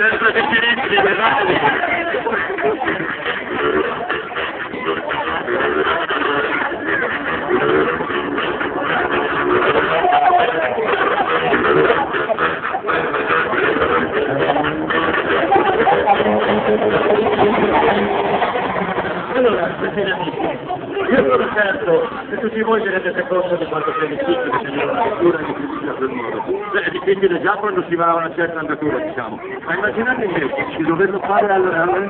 Senza differenze, guardate. Allora, questi amici, io sono certo che tutti voi vi rendete conto di quanto sia difficile tenere una cultura di critica quel modo. Cioè, è difficile già quando si va a una certa andatura, diciamo. Ma immaginate invece di doverlo fare al-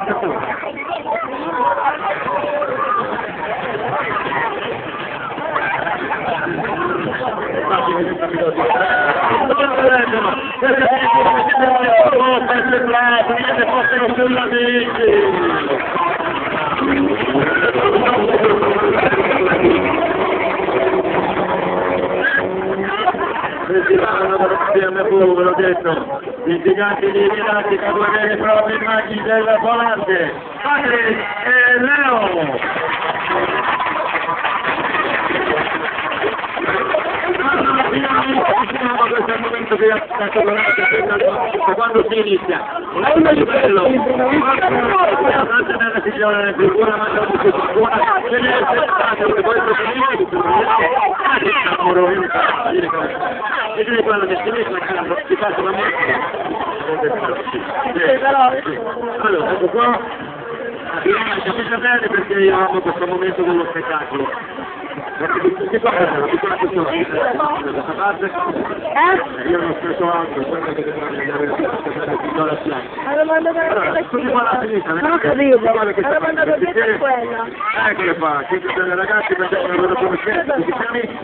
dallo CMV, ve l'ho detto, i giganti di didattica, due veri e propri maghi della volante, Patrick e Leo! Questo è il momento che ha stato quando si inizia. Un altro signora nel figura, ma non più buona, che ne è stato che poi proponere di ah, che cavolo, io mi faccio dire che quindi quello che si mette la si passa la Allora, ecco qua, capito bene perché io amo questo momento dello spettacolo. Che Eh? io non ho speso altro, quello che dovrà andare a mandato tutti qua alla sinistra, Non ho capito, l'ho mandato dietro a quella. Eccole qua, cinque delle ragazze facciamo una loro conoscenza, tutti chiami.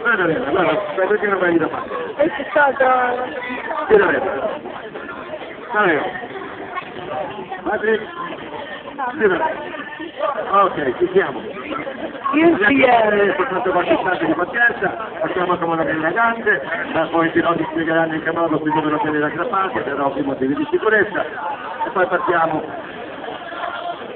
Guarda, guarda, guarda, stai perché non vai da parte. E c'è stato... Tira dentro. Allora. Patrick. Tira dentro. Ok, ci siamo. Eh, soltanto qualche istante di pazienza, facciamo come le ragazze, poi i piloti spiegheranno in che modo si devono tenere aggrappati per ovvi motivi di sicurezza e poi partiamo.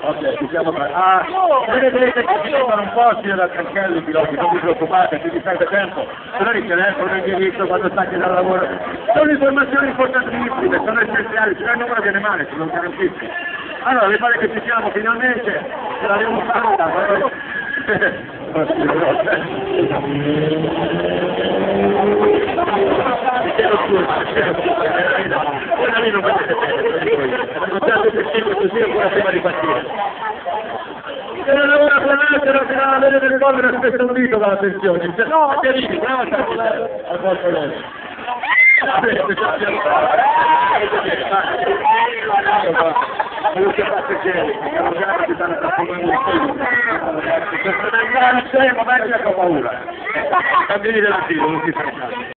Ok, ci siamo qua. Ah, vedete che ci sono un po' sia dal cancello i piloti, non vi preoccupate, di perde tempo, però il telefono, l'indirizzo, quando stacchi dal lavoro, sono informazioni importantissime, sono essenziali, se no il numero viene male, se non garantisco. Allora, mi pare che ci siamo finalmente, ce l'abbiamo fatta, ora lì non vedete bene, ascoltate perché così ancora prima di partire. Se non lavora con l'altro si va a avere delle donne spesso un dito dalla tensione. No, Chiarini, brava a posto lei. Non si fa piacere, siamo già che stanno trasformando in film. Se non grande, ma vai ho paura. Cambini della fila, non si caso.